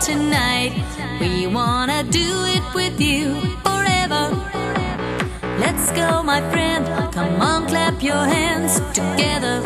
tonight. We wanna do it with you forever. Let's go, my friend. Come on, clap your hands together.